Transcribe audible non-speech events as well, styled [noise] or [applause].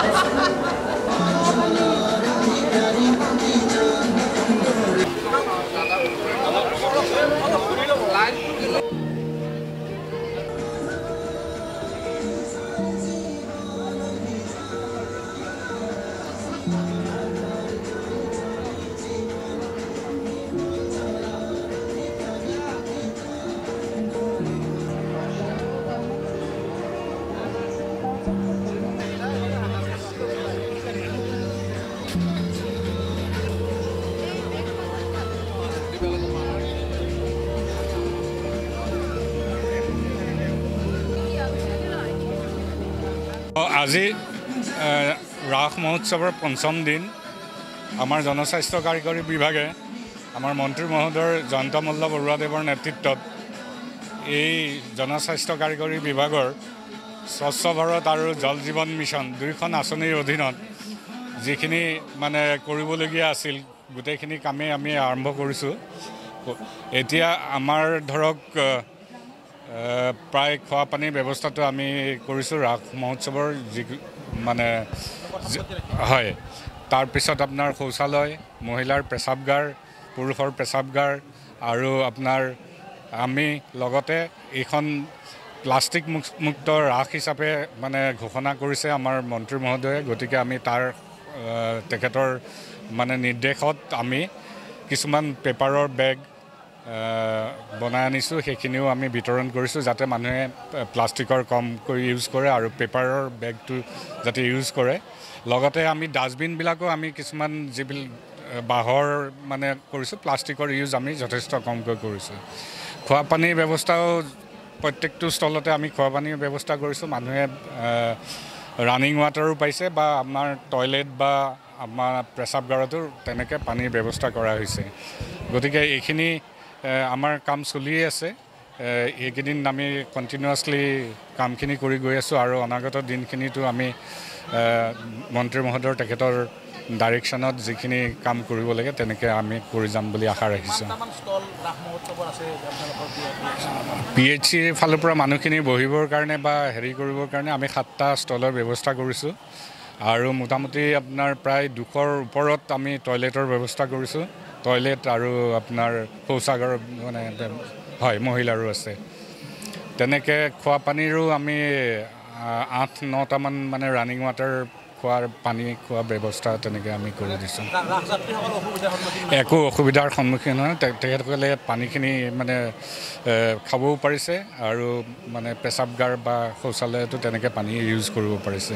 嗯 [laughs] আজি ৰাস মহোৎসৱৰ পঞ্চম দিন। আমাৰ জনস্বাস্থ্য কাৰিকৰী বিভাগে আমাৰ মন্ত্ৰী মহোদয় জয়ন্ত মল্ল বৰুৱাদেৱৰ নেতৃত্বত এই জনস্বাস্থ্য কাৰিকৰী বিভাগৰ স্বচ্ছ ভাৰত আৰু জল জীৱন মিছন দুয়োখন আঁচনিৰ অধীনত যিখিনি মানে কৰিবলগীয়া আছিল গোটেইখিনি কামেই আমি আৰম্ভ কৰিছোঁ। এতিয়া আমাৰ ধৰক প্ৰায় খোৱা পানীৰ ব্যৱস্থাটো আমি কৰিছোঁ ৰাস মহোৎসৱৰ যি মানে হয়। তাৰপিছত আপোনাৰ শৌচালয় মহিলাৰ পেচাবগাৰ পুৰুষৰ পেচাবগাৰ আৰু আপোনাৰ আমি লগতে এইখন প্লাষ্টিক মুক্ত ৰাস হিচাপে মানে ঘোষণা কৰিছে আমাৰ মন্ত্ৰী মহোদয়ে গতিকে আমি তাৰ তেখেতৰ মানে নিৰ্দেশত আমি কিছুমান পেপাৰৰ বেগ বনাই আনিছোঁ সেইখিনিও আমি বিতৰণ কৰিছোঁ যাতে মানুহে প্লাষ্টিকৰ কমকৈ ইউজ কৰে আৰু পেপাৰৰ বেগটো যাতে ইউজ কৰে। লগতে আমি ডাষ্টবিনবিলাকো আমি কিছুমান যিবিলাক বাঁহৰ মানে কৰিছোঁ প্লাষ্টিকৰ ইউজ আমি যথেষ্ট কমকৈ কৰিছোঁ। খোৱা পানীৰ ব্যৱস্থাও প্ৰত্যেকটো স্থলতে আমি খোৱা পানীৰ ব্যৱস্থা কৰিছোঁ মানুহে ৰানিং ৱাটাৰো পাইছে বা আমাৰ টয়লেট বা আমাৰ প্ৰেচাবগাৰতো তেনেকৈ পানীৰ ব্যৱস্থা কৰা হৈছে। গতিকে এইখিনি আমাৰ কাম চলিয়ে আছে। এইকেইদিন আমি কণ্টিনিউৱাছলি কামখিনি কৰি গৈ আছোঁ আৰু অনাগত দিনখিনিতো আমি মন্ত্ৰী মহোদয়ৰ তেখেতৰ ডাইৰেকশ্যনত যিখিনি কাম কৰিব লাগে তেনেকৈ আমি কৰি যাম বুলি আশা ৰাখিছোঁ। পি এইচ চিৰ ফালৰ পৰা মানুহখিনি বহিবৰ কাৰণে বা হেৰি কৰিবৰ কাৰণে আমি সাতটা ষ্টলৰ ব্যৱস্থা কৰিছোঁ। আৰু মোটামুটি আপোনাৰ প্ৰায় দুশৰ ওপৰত আমি টয়লেটৰ ব্যৱস্থা কৰিছোঁ। টয়লেট আৰু আপোনাৰ শৌচাগাৰ মানে হয় মহিলাৰো আছে। তেনেকৈ খোৱা পানীৰো আমি আঠ নটামান মানে ৰানিং ৱাটাৰ খোৱাৰ পানী খোৱা ব্যৱস্থা তেনেকৈ আমি কৰি দিছোঁ। একো অসুবিধাৰ সন্মুখীন হয় তেখেতসকলে পানীখিনি মানে খাবও পাৰিছে আৰু মানে পেচাবগাৰ বা শৌচালয়তো তেনেকৈ পানী ইউজ কৰিব পাৰিছে।